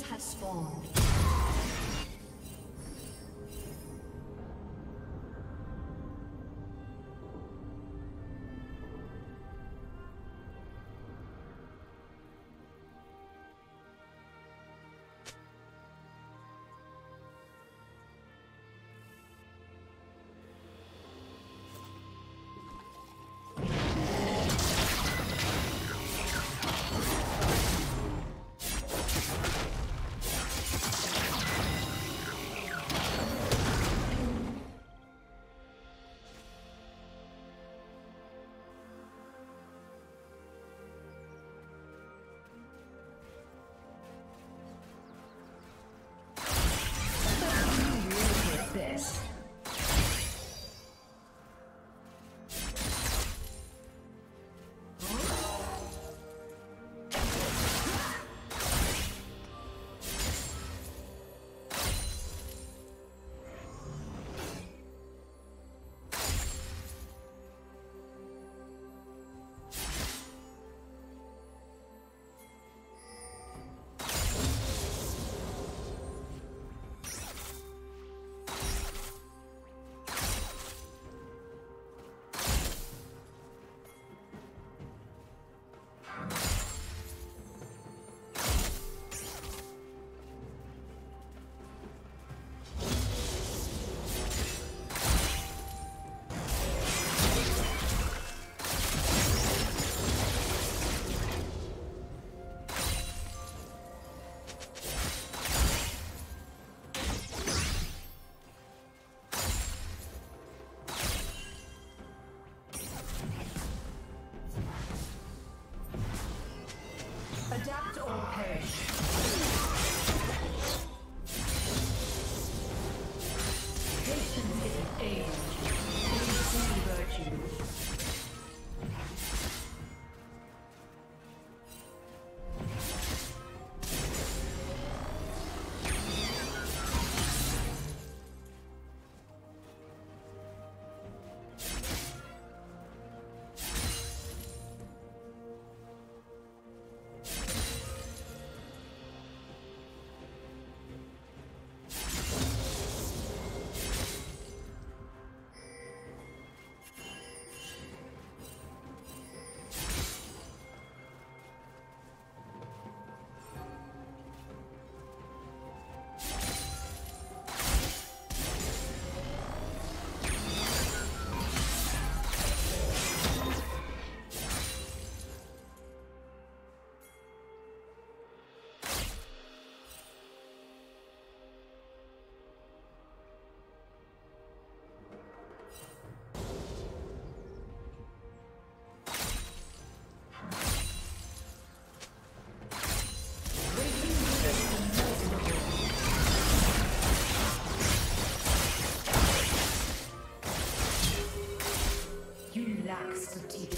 Has formed. spawned. next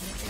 changed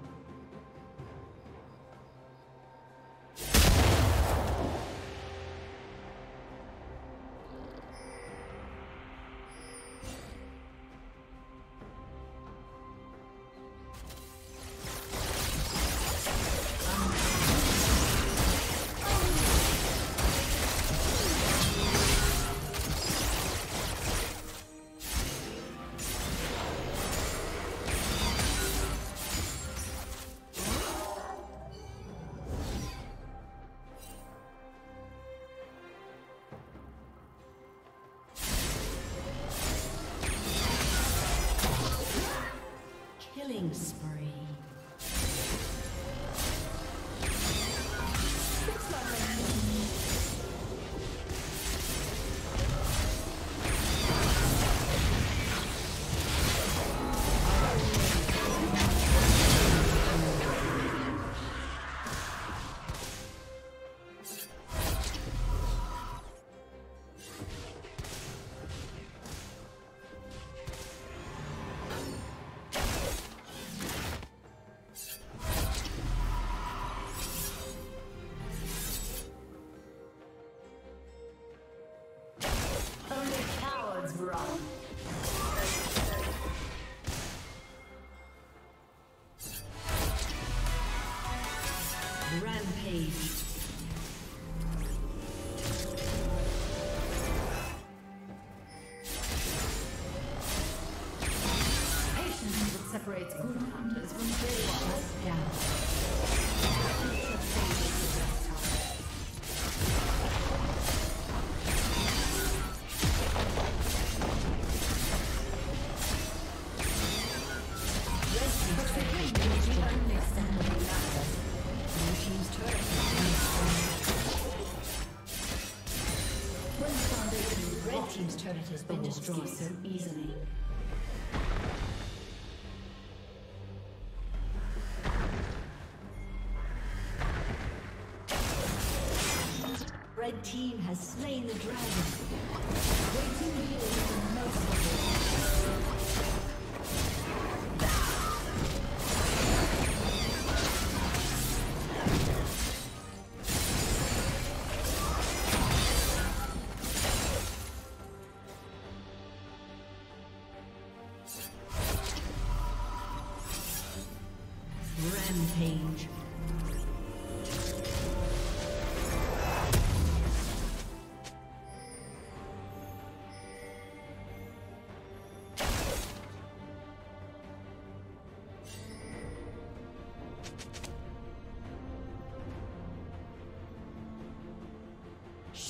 Destroyed so easily. Red team has slain the dragon.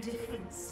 Difference.